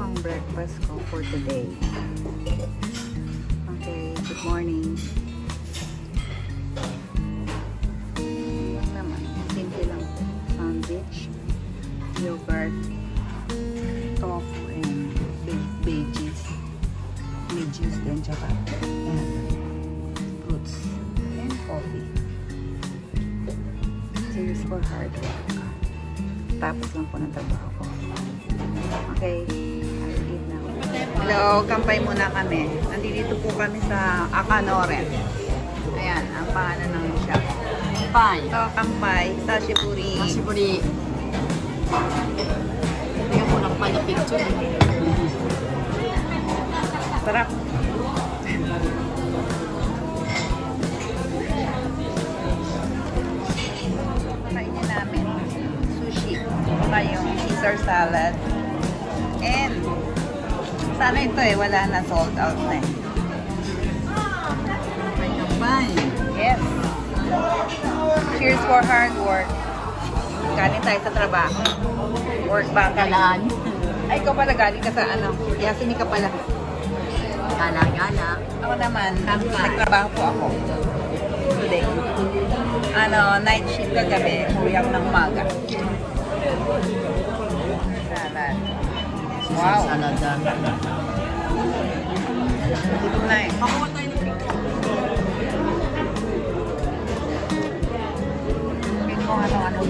po ang breakfast ko for today. Okay, good morning. Lang naman, simple lang. Sandwich, yogurt, tofu, and ve- veggies. May juice din, tsaka and fruits, and coffee. Cheers for hard work. Tapos lang po ng trabaho ko. Okay. Hello, kampay muna kami. Nandito po kami sa Akanoren. Ayan, ang pangalan ng shop. Pai. Ito, kampay, Sashiburi. Masiburi. Tingnan mo lang pa na picture. Sarap. Kainin namin sushi. Saka yung Caesar salad. And sana ito eh, wala na sold out na eh. May kampay. Yes. Cheers for hard work. Galing tayo sa trabaho. Work ba? Galaan. Ay, ikaw pala galing ka sa ano? Yasumi ka pala. Gala-gala. Ako naman, Kampay. nagtrabaho po ako. Today. Ano, night shift kagabi. Uwi ako ng umaga. Salad. Wow. Salada. Gutom na eh. Pakuha tayo ng picture. Tingin ko ano-ano.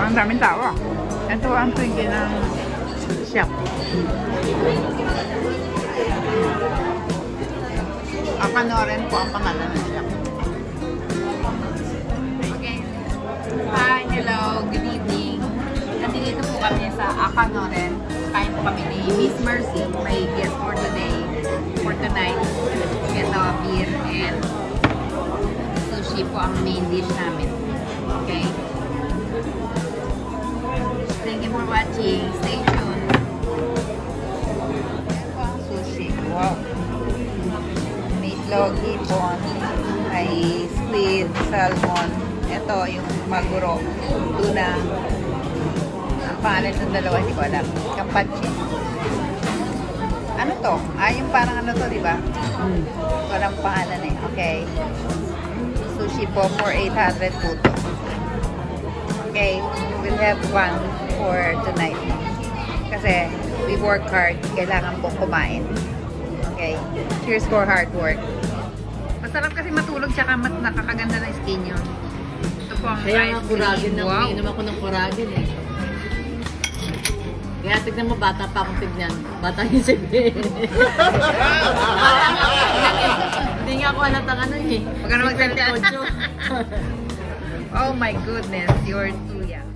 Ang daming tao ah. Ito ang twinkie ng shop. Akanoren po ang pangalan ng shop. Okay. Hi, hello, good evening. Nandito po kami sa Akanoren. Kain po kami ni Miss Mercy. May guest for today, for tonight. Ito, beer and sushi po ang main dish namin. Okay? Salmon. Ito yung maguro, tuna. Ang pangalan ng dalawa, hindi ko alam. Kampachi. Ano to? Ah, yung parang ano to, di ba? Mm. Walang eh. Okay. Sushi po for 800 po to. Okay. We'll have one for tonight. Kasi we work hard. Kailangan po kumain. Okay. Cheers for hard work. Masarap kasi matulog tsaka mas nakakaganda ng skin yun. Ito po ang Kaya ice cream. na, Wow. umiinom ako ng kuragin eh. Kaya tignan mo, bata pa akong tignan. Bata yung sabi. Hindi nga ako halatang ano eh. Huwag ka na magsalita. Ocho. Oh my goodness. You're too young.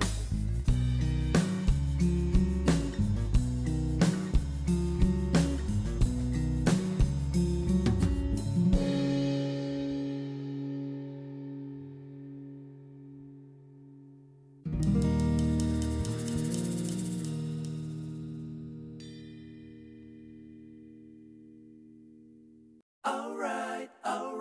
Alright, alright.